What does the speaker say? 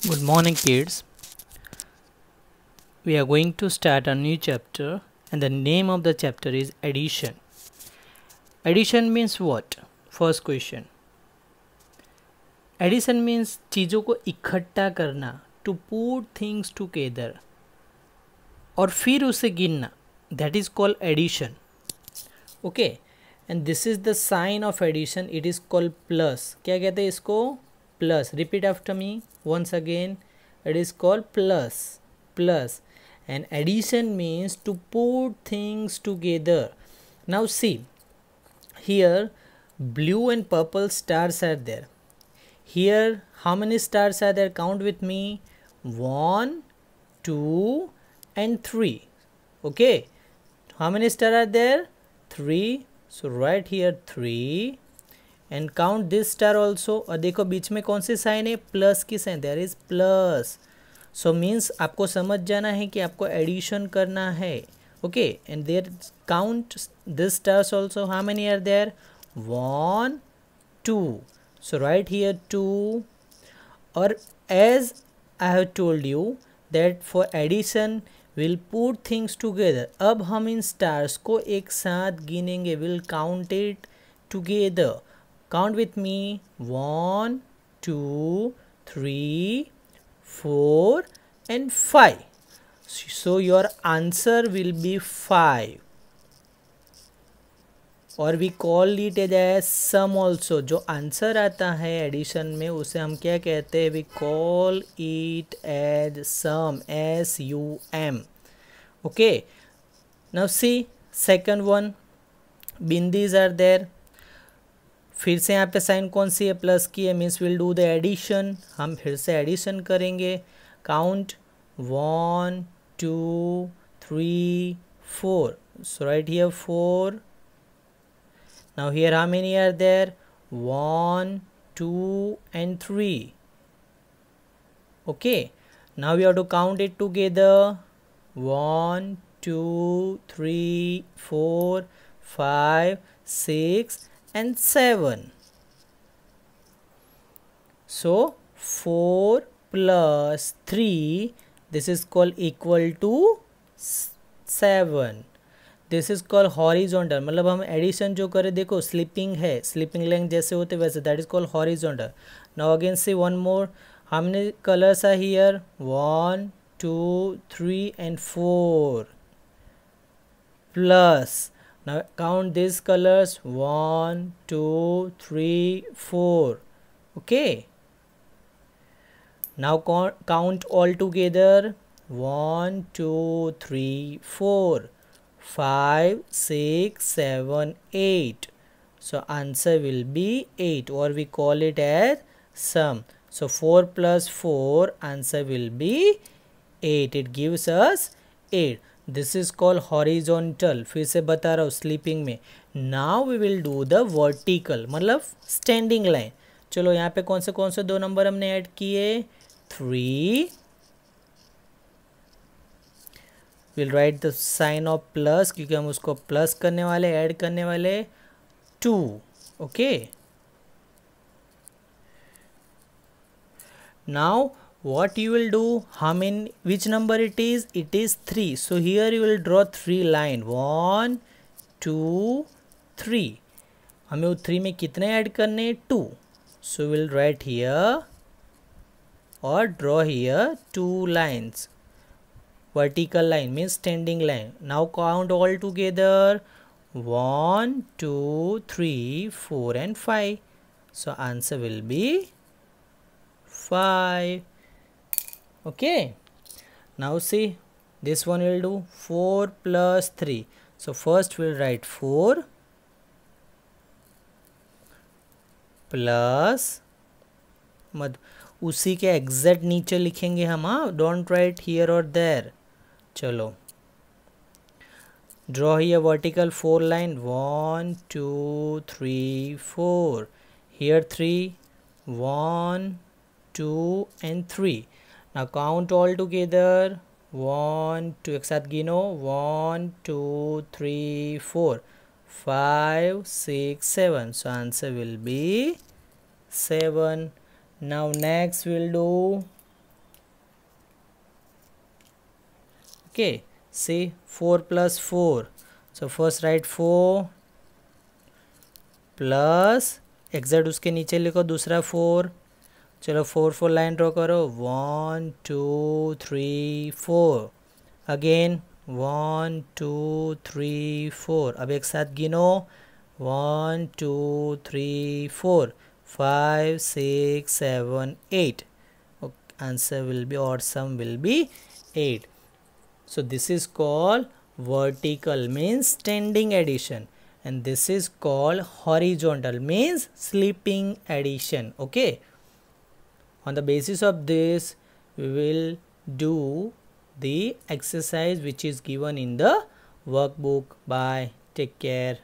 Good morning, kids. We are going to start a new chapter, and the name of the chapter is addition. Addition means what? First question. Addition means चीज़ों को इकट्ठा करना to put things together और फिर उसे गिनना that is called addition okay and this is the sign of addition it is called plus क्या कहते हैं इसको plus. Repeat after me once again. It is called plus plus. And addition means to put things together. Now see here blue and purple stars are there. Here how many stars are there? Count with me. One two and three. Okay. How many stars are there? Three. So right here three. And count this star also और देखो बीच में कौन सी sign है? Plus की sign there is plus so means आपको समझ जाना है कि आपको एडिशन करना है। Okay and there count this stars also how many are there one two so right here two और as I have told you that for addition will put things together अब हम इन स्टार्स को एक साथ गिनेंगे. Will count it together count with me. One, two, three, four, and five. So your answer will be five. और we call it as as sum also जो answer आता है एडिशन में, उसे हम क्या कहते हैं? We call it as sum S U M okay now see second one bindis are there फिर से यहाँ पे साइन कौन सी है? प्लस की है means will do the addition हम फिर से एडिशन करेंगे। Count one two three four so right here four now here how many are there one two and three okay. Now we have to count it together. One, two, three, four, five, six and 7. So 4 plus 3 this is called equal to 7. This is call horizontal मतलब हम एडिशन जो करें देखो sleeping है sleeping length जैसे होते वैसे that is called horizontal now again see one more how many colors are here one two three and four plus now count these colors. One two three four. Okay. Now count all together. One two three four. Five six seven eight. So answer will be 8 or we call it as sum. So 4 plus 4 answer will be 8 it gives us 8 this is call horizontal फिर से बता रहा हूँ sleeping में। Now we will do the vertical मतलब standing line चलो, यहाँ पे कौन से कौन से दो नंबर हमने ऐड किए? Three will write the sign of plus क्योंकि हम उसको प्लस करने वाले ऐड करने वाले। Two okay now what you will do how many which number it is it is 3 so here you will draw three line one two three हमें वो three में कितने ऐड करने two so will write here और draw here two lines vertical line means standing line now count all together 1 2 3 4 and 5 so answer will be 5 okay. Now see, this one will do 4 plus 3 so first we'll write 4 plus मत उसी के exact नीचे लिखेंगे हम हाँ? Don't write here और there चलो. Draw here vertical four line one two three four here three one two and three ना count all together one two एक साथ गिनो one two three four five six seven so answer will be seven now next will do okay see four plus four so first write four plus exact उसके नीचे लिखो, दूसरा four चलो four four line draw करो। One, two, three, four. Again, one, two, three, four. अब एक साथ गिनो। One, two, three, four. Five, six, seven, eight. Answer will be और sum will be eight. So this is call vertical means standing addition. And this is call horizontal means sleeping addition. Okay? On the basis of this we will do the exercise which is given in the workbook. Bye. Take care